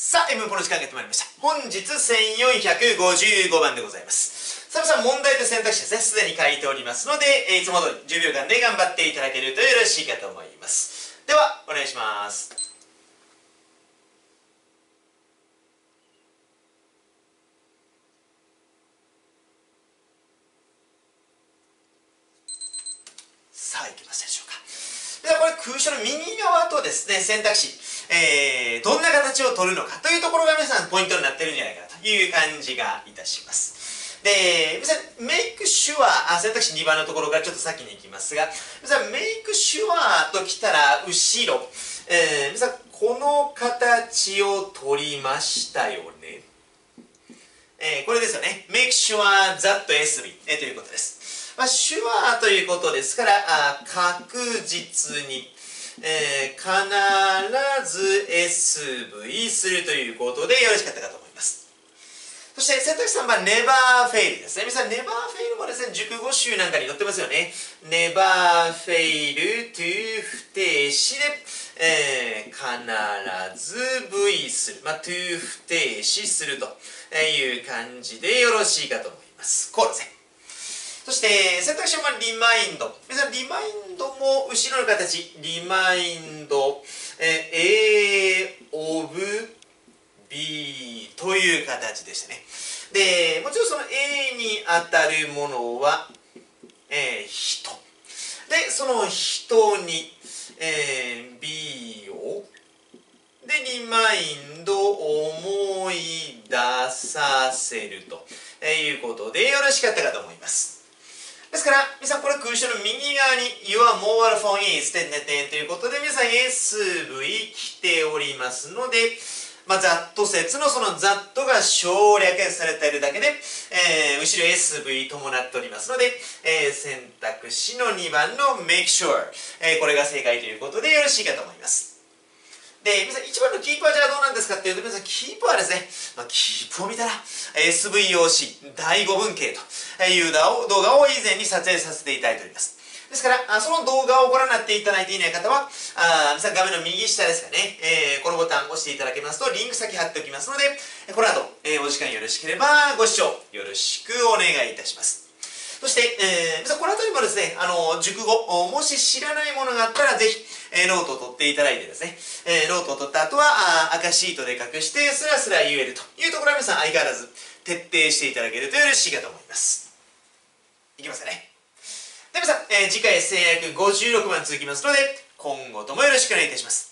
さあ、M ポの時間がやってまいりました。本日1455番でございます。さあ、さん問題と選択肢ですね、すでに書いておりますので、えいつも通り10秒間で頑張っていただけるとよろしいかと思います。では、お願いします。さあ、いきますでしょう。では、これ空所の右側とですね、選択肢。えー、どんな形を取るのかというところが皆さんポイントになってるんじゃないかなという感じがいたします。で、皆さん、メイクシュア、あ選択肢2番のところからちょっと先に行きますが、皆さん、メイクシュアときたら、後ろ、えー、皆さん、この形を取りましたよね。えー、これですよね。make sure that SB、えー、ということです。まあ、手話ということですから、あ確実に、えー、必ず SV するということでよろしかったかと思います。そして選択肢3番、ネバーフェイルですね。皆さん、ネバーフェイルもですね、熟語集なんかに載ってますよね。ネバーフェイルという不定詞で、えー、必ず V する。まあ、to 不定詞するという感じでよろしいかと思います。こうですね。そして選択肢はリマインド。皆さんリマインドも後ろの形。リマインド、え A of B という形でしたね。でもちろんその A に当たるものは、えー、人。でその人に、えー、B を。でリマインドを思い出させるということでよろしかったかと思います。ですから、皆さんこれ空所の右側に You are mobile phone is 点点点ということで皆さん SV 来ておりますので、まあ、ざっと説のそのざっとが省略されているだけで、えー、後ろ SV 伴っておりますので、えー、選択肢の2番の Make sure、えー、これが正解ということでよろしいかと思います。で、皆さん1番のキープはじゃあどうなんですかっていうと、皆さんキープはですね、まあ、キープを見たら SVOC 第5文系という動画を以前に撮影させていただいております。ですから、その動画をご覧になっていただいていない方は、あ皆さん画面の右下ですかね、えー、このボタンを押していただけますと、リンク先貼っておきますので、この後、えー、お時間よろしければご視聴よろしくお願いいたします。そして、えー、この辺りもですね、あの、熟語、もし知らないものがあったら、ぜひ、えー、ノートを取っていただいてですね、えー、ノートを取った後は、あ赤シートで隠して、スラスラ言えるというところは皆さん相変わらず徹底していただけるとよろしいかと思います。いきますかね。では、皆さん、えー、次回制約56番続きますので、今後ともよろしくお願いいたします。